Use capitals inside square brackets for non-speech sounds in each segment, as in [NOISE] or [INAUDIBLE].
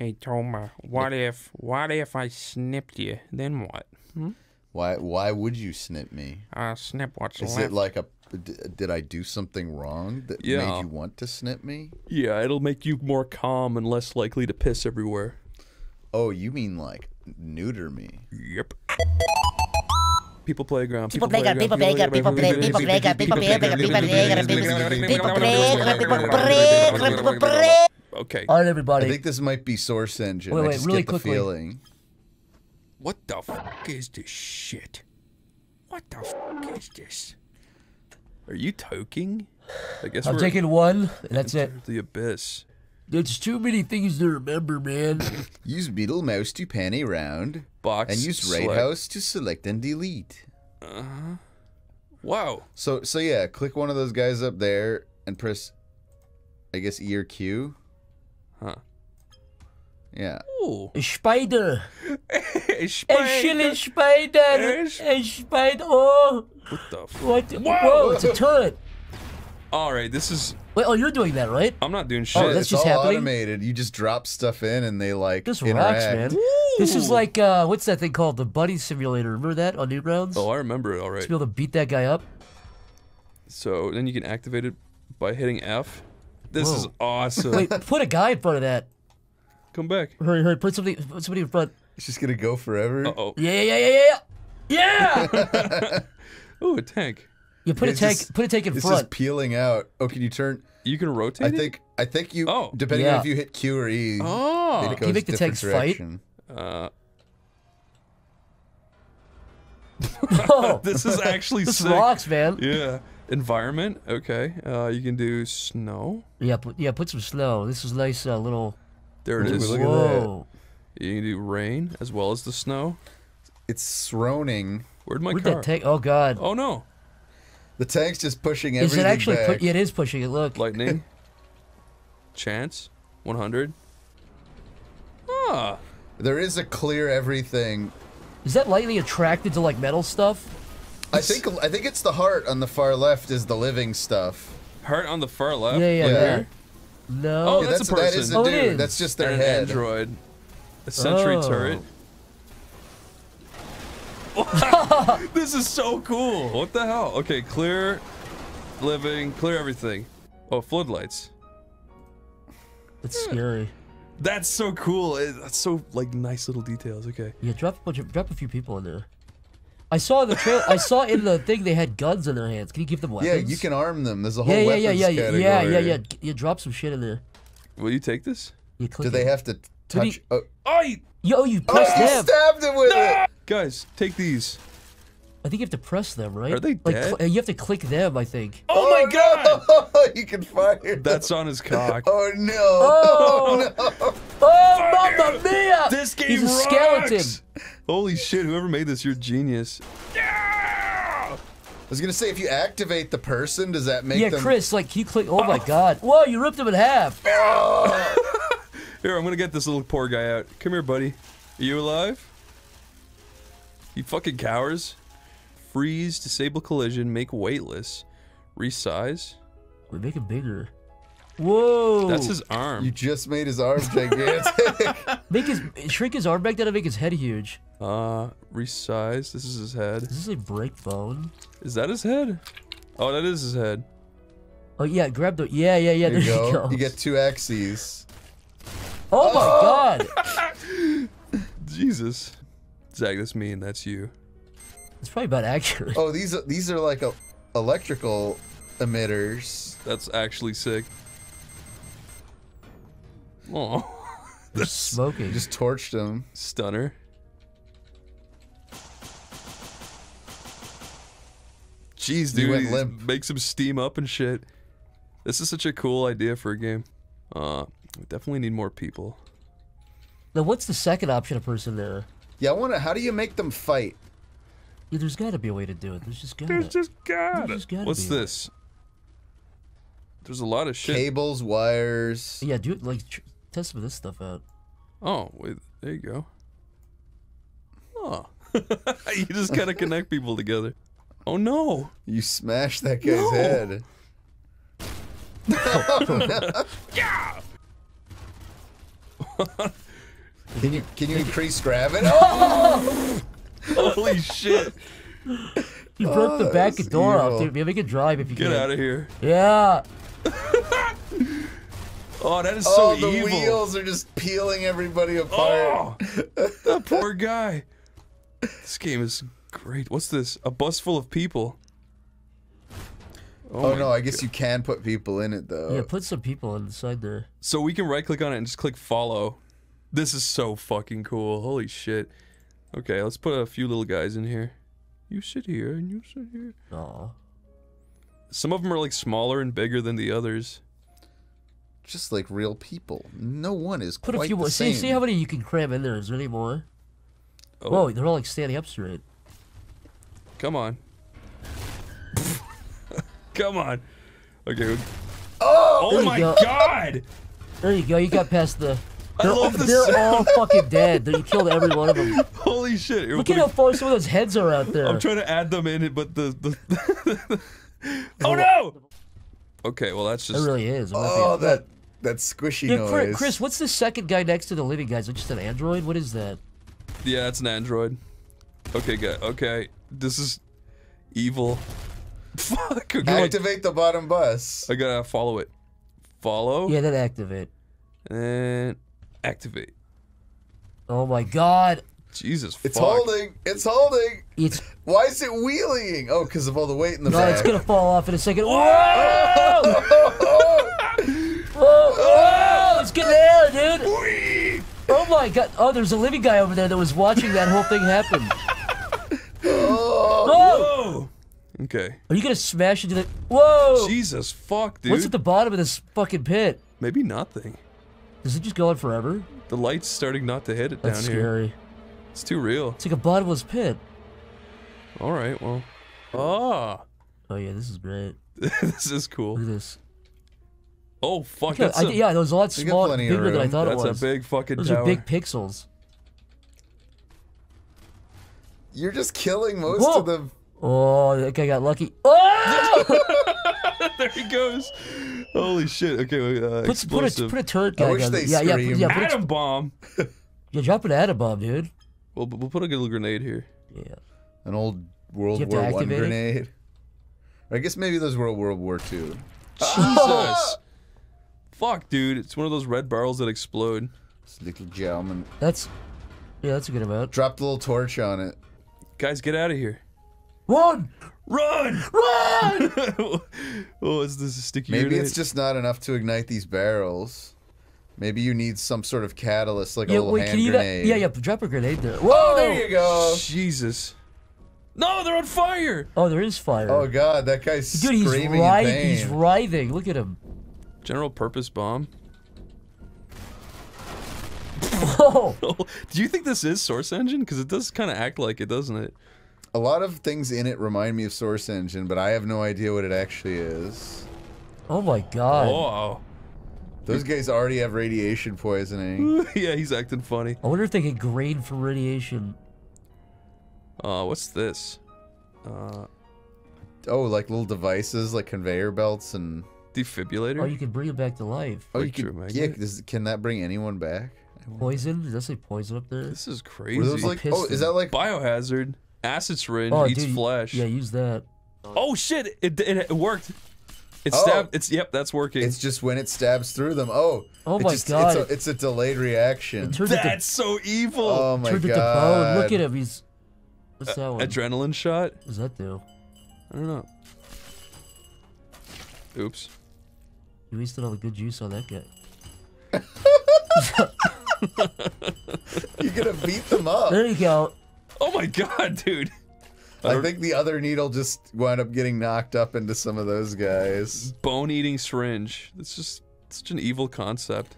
Hey Toma, what if what if I snipped you? Then what? Why why would you snip me? Uh, snip what's Is left. it like a d- did I do something wrong that Yeah. made you want to snip me? Yeah, it'll make you more calm and less likely to piss everywhere. Oh, you mean like neuter me? Yep. People playground. People playground, people playground, people play, people playground, people playground, people playground, people people playground, people playground, people playground. Okay. All right, everybody. I think this might be Source Engine. Wait, I wait, just really get the quickly. feeling. What the fuck is this shit? What the fuck is this? Are you toking? I guess I'm we're taking one, and that's it. the abyss. There's too many things to remember, man. [LAUGHS] Use middle mouse to pan around, Box. and use right select. house to select and delete. Uh. Wow. So so yeah, click one of those guys up there and press, I guess E or Q. Huh. Yeah. Ooh. A spider. [LAUGHS] A Spider. shilling spider. A spider. Oh, What the f- what? Whoa, it's a turret. All right, this is. Wait, oh, you're doing that, right? I'm not doing shit. Oh, that's it's just all happening? automated. You just drop stuff in and they like This interact. rocks, man. This is like, uh, what's that thing called? The Buddy Simulator. Remember that on Newgrounds? oh, I remember it. All To be able to beat that guy up. So then you can activate it by hitting F. This is awesome. Wait, put a guy in front of that. Come back. Hurry, hurry, put somebody, put somebody in front. It's just gonna go forever. Uh oh. Yeah, yeah, yeah, yeah, yeah. Yeah. [LAUGHS] Ooh, a tank. you put a tank, just- put a tank in It's front. just peeling out. Oh, can you turn? You can rotate I it? think I think you. Oh. depending Yeah. on if you hit Q or E. Oh. it you make the different tanks fight? Uh, [LAUGHS] Oh, [LAUGHS] this is actually this sick. rocks, man. Yeah. Environment. Okay. Uh, you can do snow. Yeah, put yeah, put some snow. This is nice, uh, little. There it Ooh, is. look at that. Whoa. You can do rain as well as the snow. It's throning. Where'd my Where'd car? that tank? Oh God. oh no! The tank's just pushing everything. is everything it actually? back. Put, yeah, it is pushing it. Look. Lightning. [LAUGHS] Chance. 100. Ah. There is a clear everything. Is that lightning attracted to like metal stuff? I think I think it's the heart on the far left is the living stuff. Heart on the far left. Yeah, yeah, Yeah. yeah. No. Oh, Yeah, that's a person. that is person. a Oh, dude. is. That's just their and an android. A sentry Oh. turret. [LAUGHS] this is so cool. What the hell? Okay, clear living, clear everything. Oh, floodlights. That's scary. That's so cool. It- That's so like nice little details. Okay. Yeah, drop a bunch of, drop a few people in there. I saw the trail. I saw in the thing they had guns in their hands. Can you give them weapons? Yeah, you can arm them. There's a whole Yeah, yeah, weapons yeah, yeah, yeah, category. yeah, yeah, yeah. G- Yeah, drop some shit in there. Will you take this? You click Do they it. have to touch? he- Oh, Oh, you- Yo, you oh, press them. stabbed him with it. guys, take these. I think you have to press them, right? Are they like, dead? cl- you have to click them. I think. Oh, my oh, god! [LAUGHS] no! you can fire. That's on his [LAUGHS] cock. Oh no! Oh! [LAUGHS] oh, no! oh, mamma mia! This game He's a rocks! skeleton. Holy shit! Whoever made this, you're a genius. I was gonna say if you activate the person, does that make Yeah, them? Chris, like, can you click? Oh my god! [LAUGHS] Whoa, you ripped him in half. [LAUGHS] Here, I'm gonna get this little poor guy out. Come here, buddy. Are you alive? You fucking cowards. Freeze, disable collision, make weightless, resize. We make him bigger. Whoa! That's his arm. You just made his arm gigantic. [LAUGHS] Make his shrink his arm back down and make his head huge. Uh, resize. This is his head. Is this a break bone? Is that his head? Oh, that is his head. Oh yeah, grab the yeah yeah yeah. there There, you you go. go. You get two axes. oh my god! [LAUGHS] Jesus. Zach, that's me and that's you. It's probably about accurate. Oh, these are these are like a, electrical emitters. That's actually sick. Oh, [LAUGHS] They're smoking. Just torched them. stunner. Jeez, dude, he limp. makes him steam up and shit. This is such a cool idea for a game. Uh, we definitely need more people. now what's the second option of person there? Yeah, I wonder how do you make them fight? Yeah, there's got to be a way to do it. There's just got There's just got There's gotta What's be a way. this? There's a lot of shit. Cables, wires. Yeah, do it like tr- test some of this stuff out. Oh, wait, there you go. Oh. [LAUGHS] you just gotta connect people together. Oh no. You smashed that guy's head. [LAUGHS] [LAUGHS] Can you can you increase gravity? Oh! Holy shit! You broke the oh, back was door off, dude. Maybe we can drive if you Get can. out of here! Yeah. Oh, that is so oh, the evil. wheels are just peeling everybody apart. Oh, that poor guy. This game is great. What's this? A bus full of people. Oh, oh my no, I guess you can put people in it though. Yeah, put some people inside there. So we can right click on it and just click follow. This is so fucking cool. Holy shit. Okay, let's put a few little guys in here. You sit here and you sit here. Aw. Some of them are like smaller and bigger than the others. Just like real people. No one is Put quite a few the more. See, same. see how many you can cram in there. Is there any more? Oh, Whoa, they're all like standing up straight. come on. [LAUGHS] come on. Okay. Oh! Oh There you my go. god! There you go. You got past the. [LAUGHS] I They're, love the they're all fucking dead. You killed every one of them. [LAUGHS] Holy shit. Here, Look we'll at how far some of those heads are out there. I'm trying to add them in, but the. the oh no! Okay, well that's just. It really is. I'm Oh, happy. that that squishy Yeah, noise. Chris, Chris, what's the second guy next to the living guy? Is it just an android? What is that? Yeah, it's an android. Okay, good. Okay, this is evil. [LAUGHS] Fuck. Okay. Activate the bottom bus. I gotta follow it. Follow Yeah, then activate. and activate. Oh my god. Jesus It's fuck. holding. It's holding. It's Why is it wheeling? Oh, because of all the weight in the no, back. it's gonna fall off in a second. [LAUGHS] Whoa! Oh, [LAUGHS] Whoa! Whoa! It's getting there, dude. Oh my god. Oh, there's a living guy over there that was watching that whole thing happen. oh. Whoa! Whoa. Okay. Are you gonna smash into the? Whoa! Jesus fuck, dude. What's at the bottom of this fucking pit? Maybe nothing. Does it just go on forever? The light's starting not to hit it That's down here. scary. It's too real. It's like a bottomless pit. All right. Well. Ah. Oh yeah, this is great. [LAUGHS] this is cool. Look at this. Oh fuck. Yeah, That's I, a, yeah, that was a lot smaller, plenty of bigger than I thought that's it was. That's a big fucking Those tower. are big pixels. You're just killing most Whoa. of them. Oh, that guy got lucky. Oh! [LAUGHS] there he goes. Holy shit. Okay. Uh, put, put, a, explosive. put a turret guy. I wish they there. Yeah, yeah, screamed. yeah, put a, atom bomb. [LAUGHS] yeah, drop an atom bomb, dude. We'll, we'll put a little grenade here. Yeah. An old World You have to War One activate it? grenade. I guess maybe those were World War Two. Jesus. [LAUGHS] Fuck, dude. It's one of those red barrels that explode. This little German. That's yeah, that's a good amount. Drop the little torch on it. Guys, get out of here. Run! Run! Run! [LAUGHS] oh, is this a sticky Maybe it's just not enough to ignite these barrels. Maybe you need some sort of catalyst, like a yeah, little wait, hand can you? grenade. Yeah, yeah, drop a grenade there. Whoa! Oh, there you go. Jesus. No, they're on fire! Oh, there is fire. Oh god, that guy's Dude, he's screaming writhing. in pain. He's writhing. Look at him. General purpose bomb. Whoa! [LAUGHS] Do you think this is Source Engine? Because it does kind of act like it, doesn't it? A lot of things in it remind me of Source Engine, but I have no idea what it actually is. oh my God. Whoa. Those guys already have radiation poisoning. [LAUGHS] yeah, he's acting funny. I wonder if they get grade for radiation. Uh, what's this? Uh, Oh, like little devices, like conveyor belts, and defibrillator? Oh, you can bring it back to life. oh, you can yeah. Does, can that bring anyone back? Poison? Does that say poison up there? This is Were crazy. those like? Oh, is that like? Biohazard. Acid syringe Oh, eats dude, flesh. Yeah, use that. Oh shit! It, it, it worked. It Oh. stabbed. It's yep. That's working. It's just when it stabs through them. Oh. Oh my just- God. It's a, it's a delayed reaction. It turned That's so evil. Oh my to, turned it to god. bone. Look at him. He's. What's that one? Adrenaline shot. What does that do? I don't know. Oops. You wasted all the good juice on that guy. [LAUGHS] You're gonna beat them up. There you go. Oh my god, dude. I think the other needle just wound up getting knocked up into some of those guys. Bone eating syringe. That's just such an evil concept.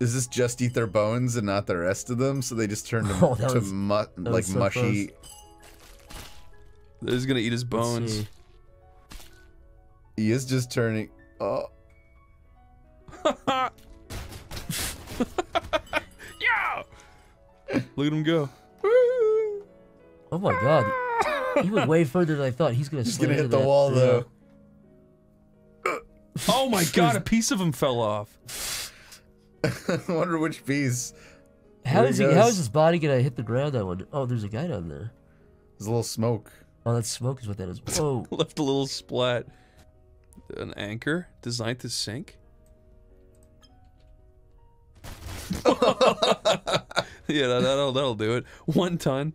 Is this just eat their bones and not the rest of them? So they just turn to, [LAUGHS] Oh, that to was- mu- like so mushy. He's gonna eat his bones. He is just turning. Oh, [LAUGHS] yeah. Look at him go. Oh my god. He went way further than I thought. He's gonna he's slam gonna hit into the that. wall though. Oh my [LAUGHS] god, a piece of him fell off. [LAUGHS] I wonder which piece. How There is he he? How goes. is his body gonna hit the ground? That one. Oh, there's a guy down there. There's a little smoke. Oh, that smoke is what that is. Whoa. Left a little splat. An anchor designed to sink. [LAUGHS] yeah, that, that'll that'll do it. One ton.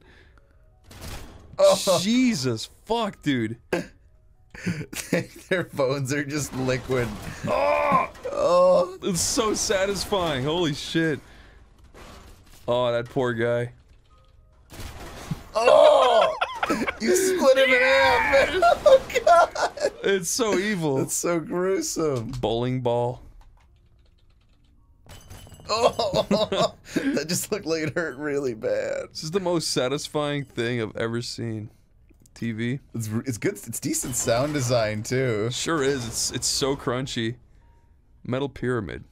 Oh. Jesus fuck, dude. [LAUGHS] Their bones are just liquid. Oh! Oh! It's so satisfying. Holy shit. Oh, that poor guy. Oh! [LAUGHS] You split him in half, man. Oh, God. It's so evil. It's so gruesome. Bowling ball. Oh! [LAUGHS] that just looked like it hurt really bad. This is the most satisfying thing I've ever seen. TV. It's, it's good. It's decent sound design, too. Sure is. It's it's so crunchy. Metal pyramid.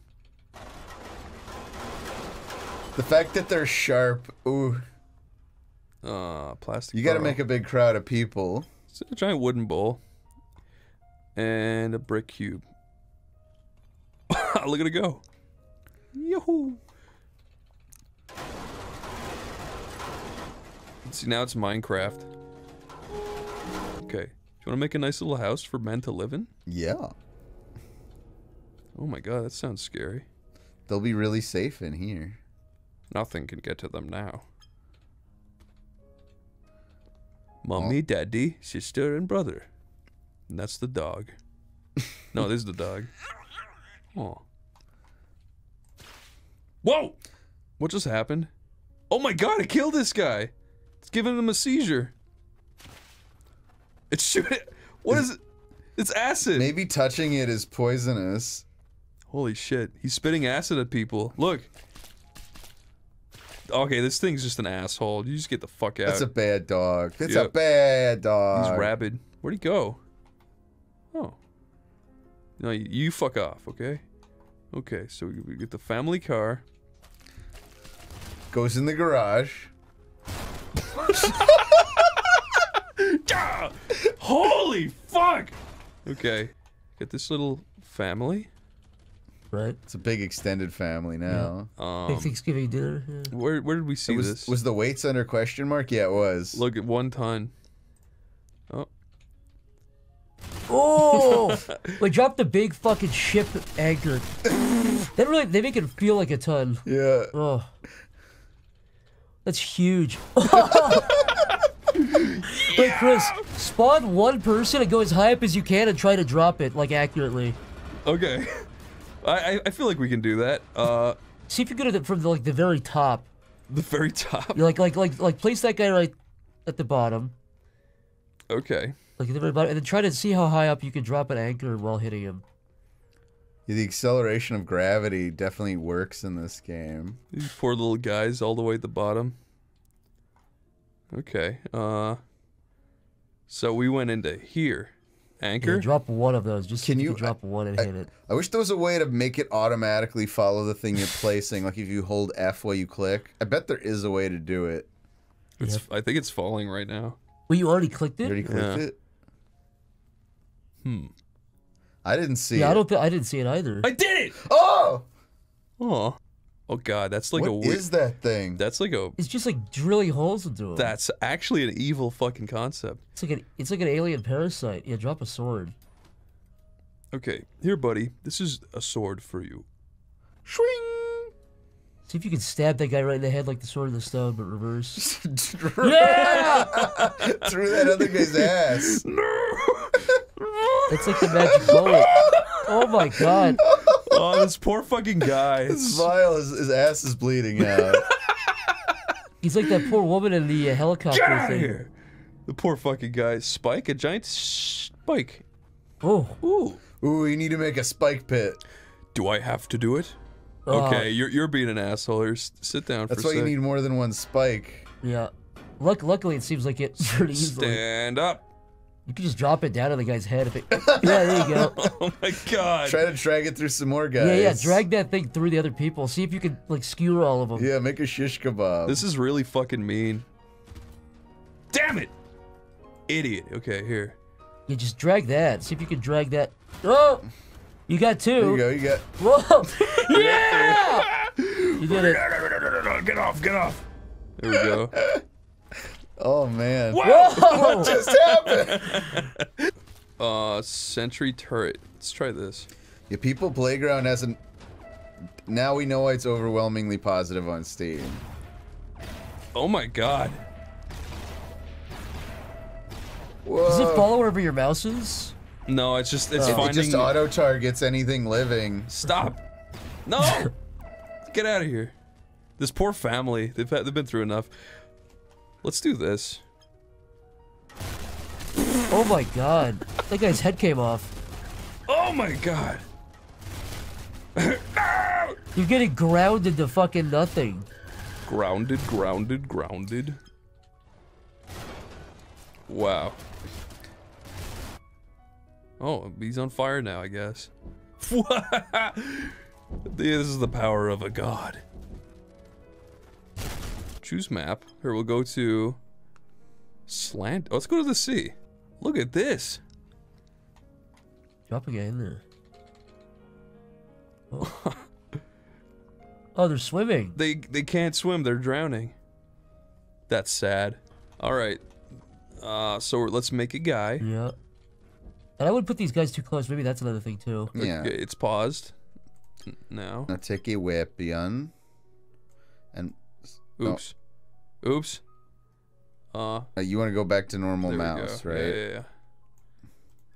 The fact that they're sharp. Ooh. Uh, plastic. You gotta make a big crowd of people. It's a giant wooden bowl. And a brick cube. [LAUGHS] Look at it go. Yahoo! See, now it's Minecraft. Okay. Do you want to make a nice little house for men to live in? Yeah. Oh my god, that sounds scary. They'll be really safe in here. Nothing can get to them now. Mommy, daddy, sister, and brother. And that's the dog. no, this is the dog. [LAUGHS] Oh. Whoa! What just happened? Oh my god, it killed this guy! It's giving him a seizure. It's shooting. [LAUGHS] What is it? It's acid. Maybe touching it is poisonous. Holy shit. He's spitting acid at people. Look. Okay, this thing's just an asshole. You just get the fuck out. That's a bad dog. That's a bad dog. He's rabid. Where'd he go? Oh. No, you, you fuck off, okay? Okay, so we get the family car. Goes in the garage. [LAUGHS] Holy fuck! Okay. Get this little family. Right. It's a big extended family now. Big Um, Thanksgiving dinner. yeah. where, where did we see was this? was the weights under question mark? Yeah, it was. Look at one ton. Oh, Oh! [LAUGHS] we dropped the big fucking ship anchor. [LAUGHS] They really they make it feel like a ton. Yeah. Oh. That's huge. [LAUGHS] Wait, Chris, spawn one person and go as high up as you can and try to drop it, like, accurately. okay. I, I, I feel like we can do that. Uh, See if you get it from, the, like, the very top. the very top. You like, like, like, like, place that guy right at the bottom. Okay. Like, at the very bottom, and then try to see how high up you can drop an anchor while hitting him. Yeah, the acceleration of gravity definitely works in this game. These poor little guys all the way at the bottom. Okay. Uh so we went into here. Yeah, Anchor? drop one of those. Just Can see you- can drop one and I- hit it. I wish there was a way to make it automatically follow the thing you're placing. Like if you hold F while you click. I bet there is a way to do it. it's, I think it's falling right now. Well, you already clicked You it? already clicked Yeah. it? Hmm. I didn't see Yeah, I it. don't. Thi- I didn't see it either. I did it! Oh! Oh. Oh god, that's like What a What is that thing? That's like a It's just like drilling holes into it. that's actually an evil fucking concept. It's like an. It's like an alien parasite. Yeah, drop a sword. Okay, here buddy, this is a sword for you. Swing! See if you can stab that guy right in the head like the sword in the stone, but reverse. [LAUGHS] Through yeah! [LAUGHS] that other guy's ass. [LAUGHS] It's like the magic bullet. Oh my god. oh, this poor fucking guy. It's It's- vile. His, his ass is bleeding out. [LAUGHS] He's like that poor woman in the uh, helicopter Get out thing. here. The poor fucking guy. Spike, a giant spike. Oh. Ooh. Ooh, you need to make a spike pit. Do I have to do it? Uh, Okay, you're you're being an asshole. Here, S- sit down That's why you need more than one spike. Yeah. Luck, luckily, it seems like it [LAUGHS] pretty easily. Stand up. You can just drop it down on the guy's head if it. [LAUGHS] Yeah, there you go. Oh my god. Try to drag it through some more guys. Yeah, yeah. Drag that thing through the other people. See if you can like skewer all of them. Yeah, make a shish kebab. This is really fucking mean. Damn it! Idiot. Okay, here. You just drag that. See if you can drag that. Oh, you got two. there you two. go. You got. Whoa! [LAUGHS] yeah! You did it. Get off, get off. There we go. [LAUGHS] Oh man. Whoa! [LAUGHS] Just [LAUGHS] happened. Uh, sentry turret. Let's try this. Yeah, people playground hasn't. Now we know why it's overwhelmingly positive on Steam. Oh my god. Whoa. Does it follow wherever your mouse is? No, it's just it's It, it just auto targets anything living. Stop. No. [LAUGHS] Get out of here. This poor family. They've had, they've been through enough. Let's do this. Oh my god. That guy's head came off. Oh my god. [LAUGHS] You're getting grounded to fucking nothing. Grounded, grounded, grounded. Wow. Oh, he's on fire now, I guess. [LAUGHS] this is the power of a god. Choose map. Here, we'll go to slant. Oh, let's go to the sea. Look at this. Drop a guy in there. Oh. oh, they're swimming. They they can't swim. They're drowning. That's sad. All right. Uh, so let's make a guy. Yeah. And I would put these guys too close. Maybe that's another thing too. Yeah. Okay, it's paused. N- Now. Now take a weapon. And Oh. Oops. Oops. Uh, uh, you want to go back to normal mouse, right? Yeah, yeah, yeah.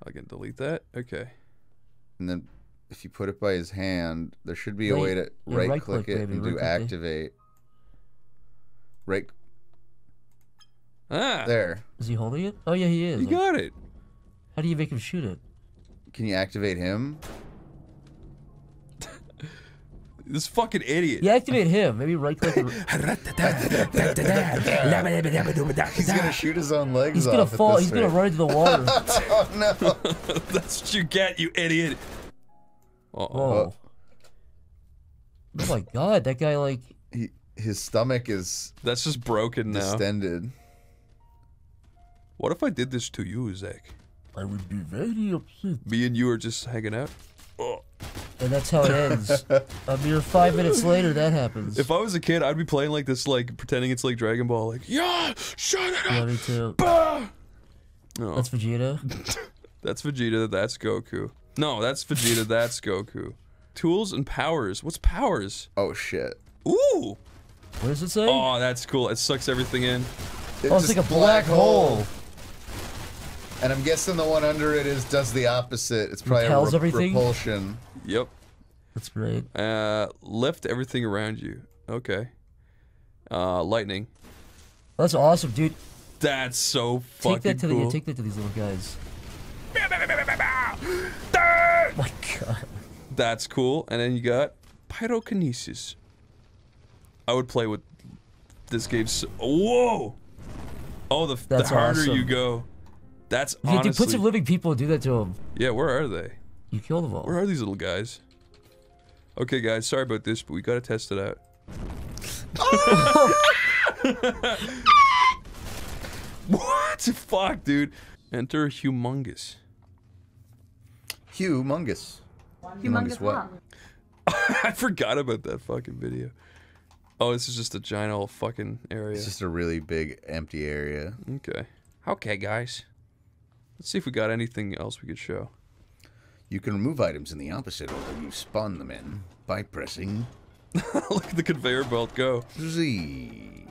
I can delete that. Okay. And then if you put it by his hand, there should be a way to yeah, right, right-click, click it maybe, and do right-click it. activate. Right Ah, there. Is he holding it? Oh yeah, he is. you got it. How do you make him shoot it? Can you activate him? This fucking idiot. You activate him. Maybe right click. and- [LAUGHS] He's gonna shoot his own legs He's off. gonna fall. this He's gonna run into the water. [LAUGHS] Oh no! [LAUGHS] That's what you get, you idiot. Uh oh. Whoa. Oh my god, that guy like he, his stomach is That's just broken now. distended. What if I did this to you, Zach? I would be very upset. Me and you are just hanging out. Oh. And that's how it ends. [LAUGHS] a mere five minutes later, that happens. If I was a kid, I'd be playing like this, like pretending it's like Dragon Ball. Like, yeah, shut it yeah, up. me too. Bah! No, That's Vegeta. [LAUGHS] that's Vegeta. That's Goku. No, that's Vegeta. That's Goku. Tools and powers. What's powers? Oh shit! Ooh. What does it say? Oh, that's cool. It sucks everything in. Oh, it's like a black hole. And I'm guessing the one under it is does the opposite. It's probably Repels a everything? repulsion. Yep. That's great. Uh, lift everything around you. Okay. Uh, lightning. That's awesome, dude. That's so fucking Take that to cool. the take that to these little guys. Oh [LAUGHS] my god. That's cool. And then you got pyrokinesis. I would play with this game. So Whoa! Oh, the, the That's harder you go. That's Yeah, dude, put some living people and do that to them. yeah, where are they? You killed them all. Where are these little guys? Okay, guys, sorry about this, but we gotta test it out. [LAUGHS] what? Fuck, dude. Enter humongous. Humongous. Humongous what? [LAUGHS] I forgot about that fucking video. Oh, this is just a giant old fucking area. It's just a really big empty area. Okay. Okay, guys. Let's see if we got anything else we could show. You can remove items in the opposite order you spawn them in by pressing [LAUGHS] Look at the conveyor belt go. Z.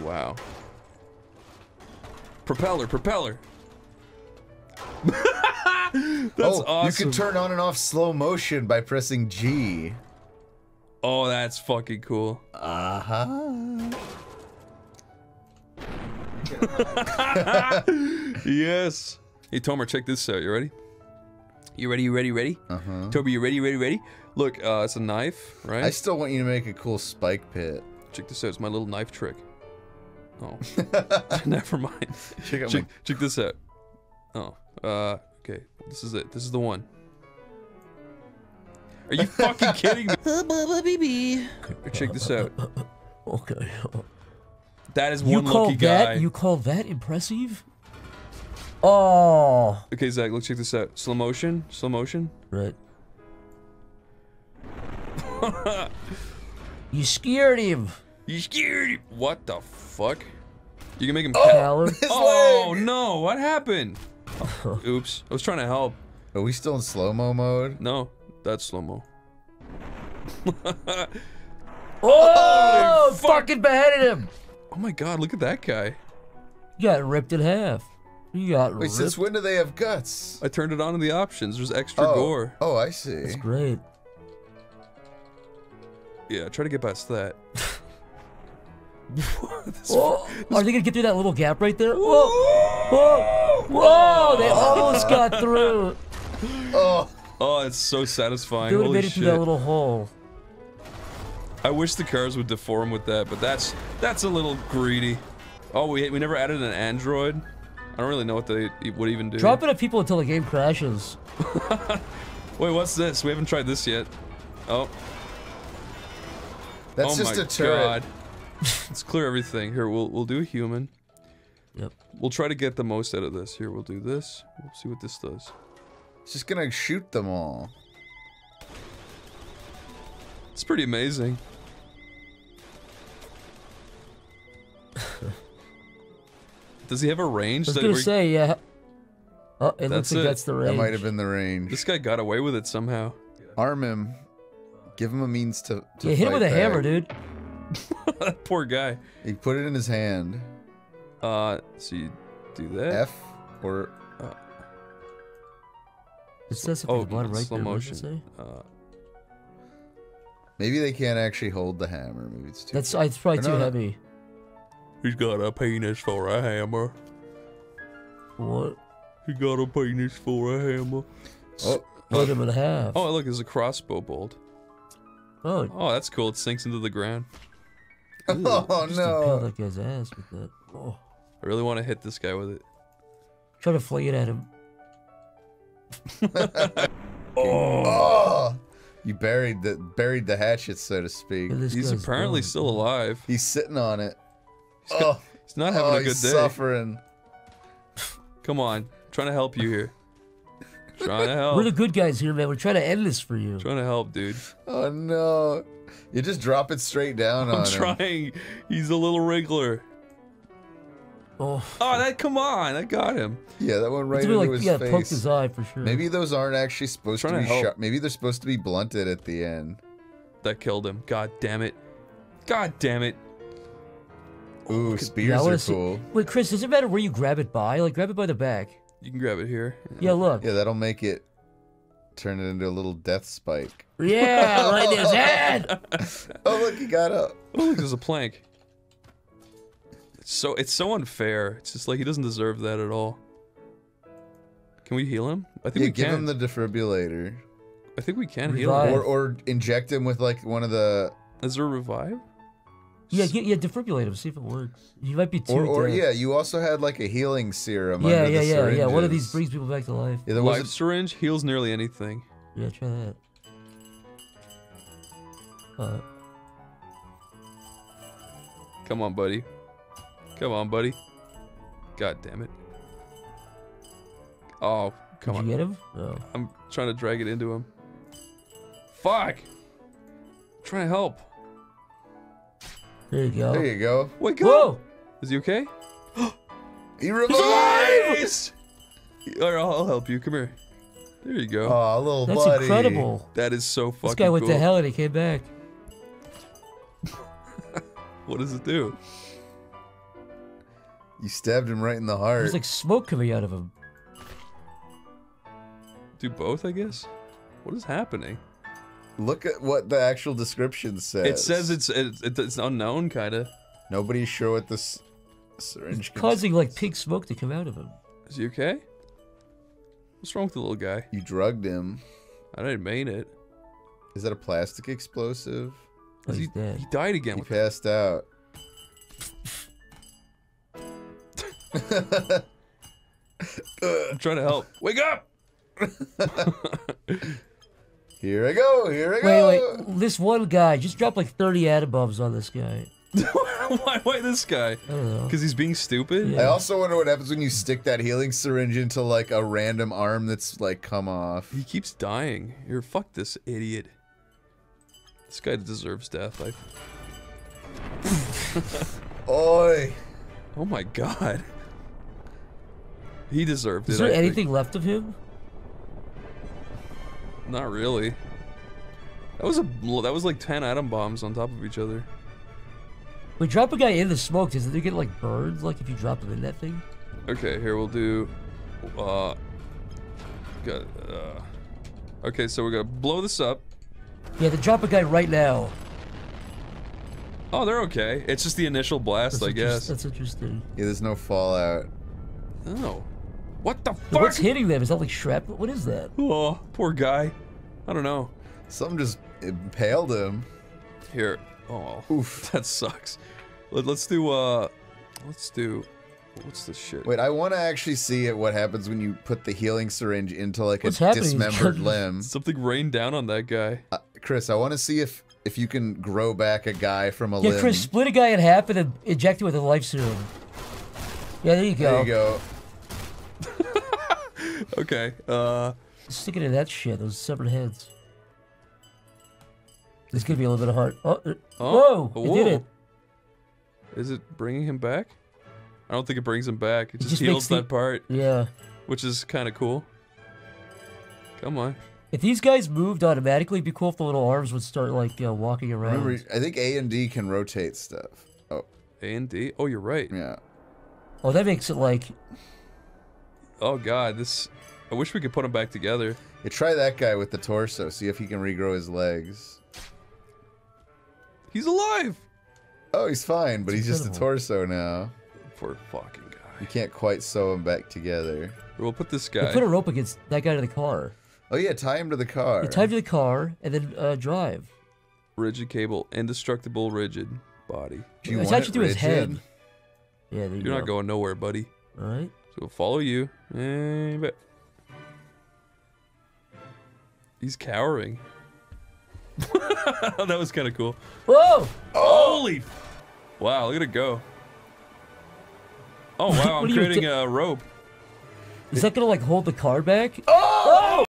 Wow. Propeller, propeller. [LAUGHS] That's oh, awesome. you can turn on and off slow motion by pressing G. oh, that's fucking cool. Uh huh. [LAUGHS] Yes. Hey, Tomer, check this out. You ready? You ready? You ready? Ready? Uh huh. Toby, you ready? Ready? Ready? Look, uh, it's a knife, right? I still want you to make a cool spike pit. Check this out. It's my little knife trick. Oh, [LAUGHS] [LAUGHS] never mind. Check out Check, my- check this out. Oh, uh, okay. This is it. This is the one. Are you fucking kidding me? Check this out. Okay. That is You call lucky that guy. you call that impressive? Oh, Okay, Zach, let's check this out. Slow motion. Slow motion. right. [LAUGHS] You scared him, You scared him. What the fuck? You can make him. Oh, coward. [LAUGHS] oh no! What happened? Oh, [LAUGHS] oops! I was trying to help. Are we still in slow mo mode? No, that's slow mo. Oh, fuck. fucking beheaded him. Oh my god! Look at that guy. You got ripped in half. You got Wait, ripped. since when do they have guts? I turned it on in the options. There's extra Oh, gore. oh, I see. That's great. Yeah, try to get past that. [LAUGHS] This- Oh, are they gonna get through that little gap right there? Whoa, whoa, whoa! They almost got through. [LAUGHS] Oh, Oh, it's so satisfying. They would have made it through that little hole. I wish the cars would deform with that, but that's that's a little greedy. Oh, we we never added an android. I don't really know what they would even do. Drop it at people until the game crashes. [LAUGHS] Wait, what's this? We haven't tried this yet. Oh, that's oh just my a turret. god. [LAUGHS] Let's clear everything. Here, we'll we'll do a human. Yep. We'll try to get the most out of this. Here, we'll do this. We'll see what this does. It's just gonna shoot them all. It's pretty amazing. [LAUGHS] Does he have a range? I was that gonna we're- say, yeah. Oh, it That's looks like it. that's the range. That might have been the range. This guy got away with it somehow. Arm him. Give him a means to. to Yeah, hit him fight with a hammer, dude. that [LAUGHS] poor guy. He put it in his hand. Uh, so you do that. F or It says something Oh, blood right slow there. What does it motion. say? Uh, maybe they can't actually hold the hammer. Maybe it's too. That's uh, it's probably Or too no, no. heavy. He's got a penis for a hammer. What? He got a penis for a hammer. oh, oh Cut him in half. Oh, look, there's a crossbow bolt. Oh, Oh, that's cool. It sinks into the ground. [LAUGHS] oh just impaled no! that guy's ass with that. Oh. I really want to hit this guy with it. Try to fling it at him. [LAUGHS] Oh. oh, you buried the buried the hatchet, so to speak. Look at this He's apparently done. still alive. He's sitting on it. Got- oh, He's not having oh, a good he's day. suffering. Come on, I'm trying to help you here. trying [LAUGHS] to help. We're the good guys here, man. We're trying to end this for you. trying to help, dude. Oh no! You just drop it straight down on I'm him. trying. He's a little wriggler. Oh, Oh, that come on, I got him. Yeah, that went right into like his yeah, face. poked his eye for sure. Maybe those aren't actually supposed to be to help. sharp. Maybe they're supposed to be blunted at the end. That killed him. God damn it. God damn it. Ooh, Yeah, spears are see- cool. Wait, Chris, does it matter where you grab it by? Like, grab it by the back. You can grab it here. Yeah, look. Yeah, that'll make it turn it into a little death spike. Yeah, [LAUGHS] right in his head. Oh look, he got up. Oh, look, there's a plank. It's so it's so unfair. It's just like he doesn't deserve that at all. Can we heal him? I think Yeah, we give can. him the defibrillator, I think we can heal Revive. him. or or inject him with like one of the, Is there a revive? Yeah, get, yeah, defibrillate him. See if it works. He might be too. or or dead. yeah. You also had like a healing serum. Yeah, under yeah, the yeah, yeah. One of these brings people back to life. Yeah, there Life was syringe heals nearly anything. Yeah, try that. Uh, Come on, buddy. Come on, buddy. God damn it. Oh, come did on. you get him? No. I'm trying to drag it into him. Fuck! I'm trying to help. There you go. There you go. Wake up! Whoa! Is he okay? [GASPS] He revived. Nice! Alright, I'll, I'll help you. Come here. There you go. Oh, little That's buddy. incredible. that is so fucking This guy went cool. to hell and he came back. [LAUGHS] What does it do? You stabbed him right in the heart. There's like smoke coming out of him. Do both, I guess? What is happening? Look at what the actual description says. It says it's it's, it's unknown, kind of. Nobody's sure what this syringe can Causing like pink smoke to come out of him. Is he okay? What's wrong with the little guy? You drugged him. I didn't mean it. Is that a plastic explosive? Oh, he's he, dead. he died again. He What passed out. [LAUGHS] I'm trying to help. Wake up! [LAUGHS] [LAUGHS] Here I go. Here I Wait, go. wait. wait. This one guy just dropped like 30 atom on this guy. [LAUGHS] why, why this guy? I don't know. Because he's being stupid? Yeah. I also wonder what happens when you stick that healing syringe into like a random arm that's like come off. He keeps dying. You're fuck this idiot. This guy deserves death. I, [LAUGHS] Oi! oh my god. He deserved Is it. there I think. anything left of him? Not really. That was a that was like ten atom bombs on top of each other. We drop a guy in the smoke. Does it get like burns? Like if you drop him in that thing? Okay, here we'll do. Uh, got. Uh, okay, so we're gonna blow this up. Yeah, to drop a guy right now. Oh, they're okay. It's just the initial blast, That's I guess. That's interesting. Yeah, there's no fallout. Oh, what the fuck? What's hitting them? Is that like shrapnel? What is that? Oh, poor guy. I don't know. Something just impaled him. Here. Oh, Oof. [LAUGHS] that sucks. Let, let's do. Uh, let's do. What's this shit? Wait, I want to actually see what happens when you put the healing syringe into like What's a happening? [LAUGHS] dismembered limb. Something rained down on that guy. Uh, Chris, I want to see if if you can grow back a guy from a Yeah, limb. Chris, split a guy in half and then inject it with a life serum. Yeah, there you go. there you go. Okay. Uh, Stick it in that shit. Those severed heads. This could be a little bit of heart. Oh, uh, Oh, whoa! It did it. Is it bringing him back? I don't think it brings him back. It, It just, just heals that part, Yeah. which is kind of cool. Come on. If these guys moved automatically, it'd be cool if the little arms would start like you know, walking around. Remember, I think A and D can rotate stuff. Oh, A and D. Oh, you're right. yeah. Oh, that makes it like Oh god, this. I wish we could put them back together. You try that guy with the torso. See if he can regrow his legs. He's alive. Oh, he's fine, but he's just a torso now. Poor fucking guy. You guy. can't quite sew him back together. We'll put this you guy. put a rope against that guy to the car. Oh yeah, tie him to the car. You tie him to the car and then uh, drive. rigid cable, indestructible, rigid body. Do you Attach want it it to his rigid? head. Yeah, there you You're go. not going nowhere, buddy. All right. So we'll follow you. Eh, but he's cowering. [LAUGHS] that was kind of cool. Whoa! Holy! Wow, look at it go. Oh wow, I'm [LAUGHS] creating a rope. Is that gonna like hold the car back? Oh! Oh!